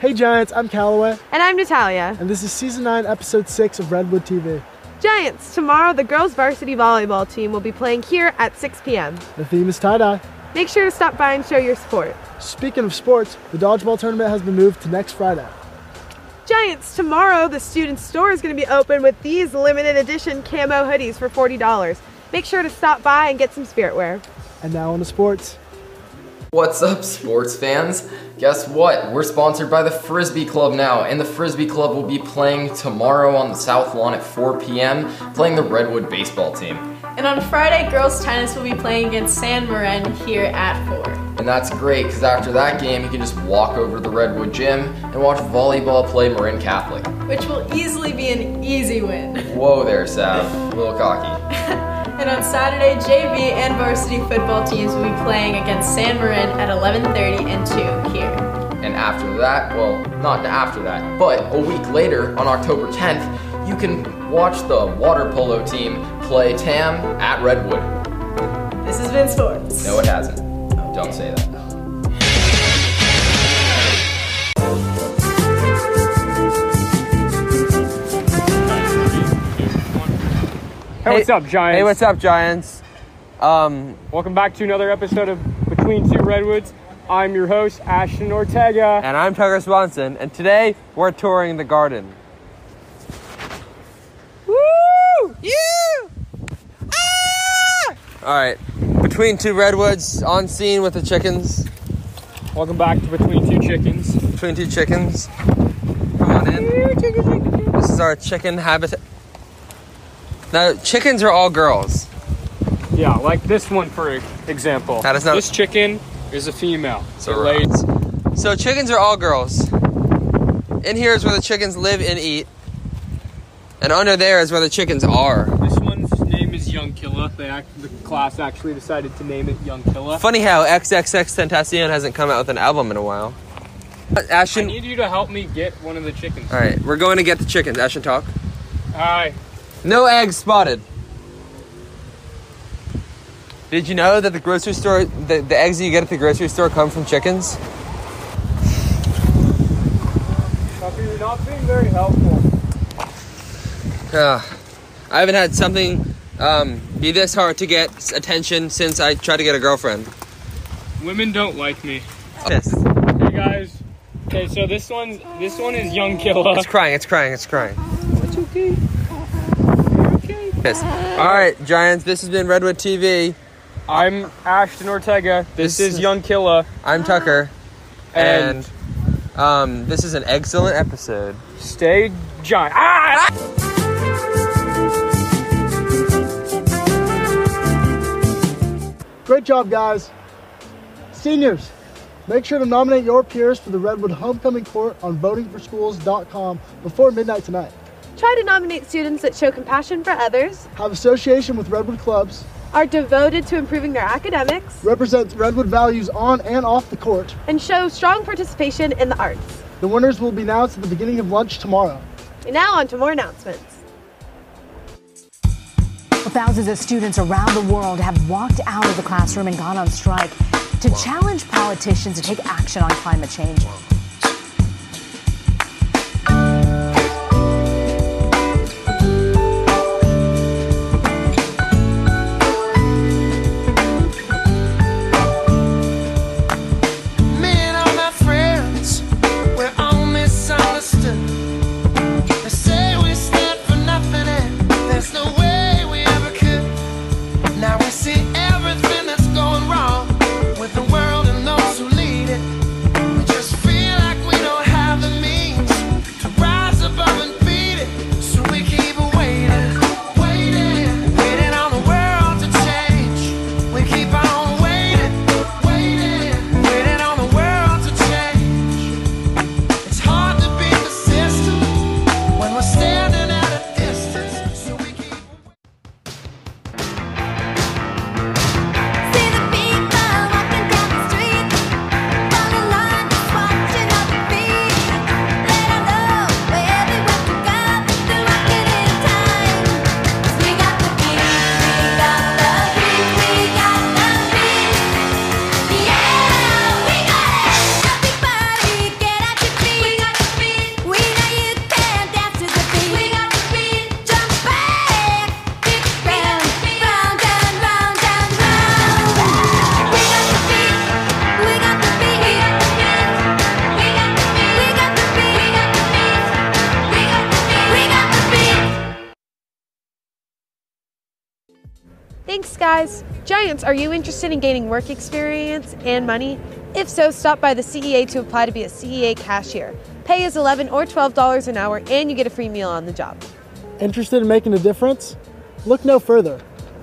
Hey Giants, I'm Callaway, And I'm Natalia. and this is season 9, episode 6 of Redwood TV. Giants, tomorrow the girls varsity volleyball team will be playing here at 6 p.m. The theme is tie dye. Make sure to stop by and show your support. Speaking of sports, the dodgeball tournament has been moved to next Friday. Giants, tomorrow the student store is going to be open with these limited edition camo hoodies for $40. Make sure to stop by and get some spirit wear. And now on to sports. What's up, sports fans? Guess what? We're sponsored by the Frisbee Club now, and the Frisbee Club will be playing tomorrow on the South Lawn at 4 p.m., playing the Redwood baseball team. And on Friday, girls tennis will be playing against San Marin here at 4. And that's great, because after that game, you can just walk over to the Redwood gym and watch volleyball play Marin Catholic. Which will easily be an easy win. Whoa there, Sav. A little cocky. On Saturday, JV and varsity football teams will be playing against San Marin at 11:30 and 2 here. And after that, well, not after that, but a week later, on October 10th, you can watch the water polo team play TAM at Redwood. This has been sports. No, it hasn't. Don't say that. Hey, what's up, Giants? Hey, what's up, Giants? Um, Welcome back to another episode of Between Two Redwoods. I'm your host, Ashton Ortega. and I'm Tucker Swanson, and today we're touring the garden. Woo! You! Ah! All right, between two redwoods, on scene with the chickens. Welcome back to Between Two Chickens. Between two chickens. Come on in. This is our chicken habitat. Now, chickens are all girls. Yeah, like this one, for example. That is not- This chicken is a female. So So lays. So chickens are all girls. In here is where the chickens live and eat. And under there is where the chickens are. This one's name is Young Killa. They act, the class actually decided to name it Young Killa. Funny how XXXTentacion hasn't come out with an album in a while. Ashton, I need you to help me get one of the chickens. all right, we're going to get the chickens. Ashton, talk. Hi. No eggs spotted. Did you know that the grocery store, the, the eggs that you get at the grocery store come from chickens? Tucker, you're not being very helpful. Uh, I haven't had something um, be this hard to get attention since I tried to get a girlfriend. Women don't like me. Yes. Hey guys. Okay, so this one, this one is Young Killa. It's crying, it's crying, it's crying. It's okay. Okay. Yes. All right, Giants, this has been Redwood TV. I'm Ashton Ortega. This, This is is- Young Killa. I'm Tucker, And- and um, this is an excellent episode. Stay giant. Ah! Great job, guys. Seniors, make sure to nominate your peers for the Redwood Homecoming Court on votingforschools.com before midnight tonight. Try to nominate students that show compassion for others, Have association with Redwood clubs, are devoted to improving their academics, represent Redwood values on and off the court. and show strong participation in the arts. The winners will be announced at the beginning of lunch tomorrow. And now on to more announcements. Well, thousands of students around the world have walked out of the classroom and gone on strike to challenge politicians to take action on climate change. Me guys. Giants, are you interested in gaining work experience and money? If so, stop by the CEA to apply to be a CEA cashier. Pay is 11 or $12 an hour, and you get a free meal on the job. Interested in making a difference? Look no further.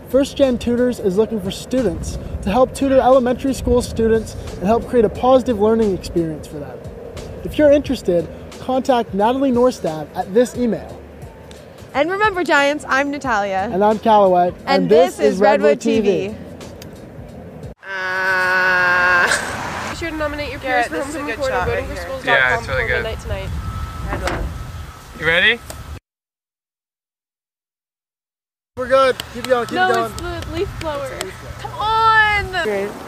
First Gen Tutors is looking for students to help tutor elementary school students and help create a positive learning experience for them. If you're interested, contact Natalie Norstad at this email. And remember, Giants, I'm Natalia. And I'm Calloway. And, this, is Redwood TV. Be sure to nominate your peers for homecoming court at votingforschools.com Yeah, it's really good. midnight tonight. You ready? We're good. Keep going, keep No, going. it's the leaf blower. Come on!